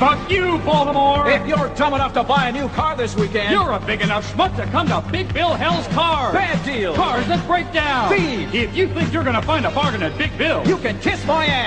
Fuck you, Baltimore! If you're dumb enough to buy a new car this weekend, You're a big enough schmuck to come to Big Bill Hell's car. bad deal. Cars that break down! Thieves. If you think you're gonna find a bargain at Big Bill, You can kiss my ass.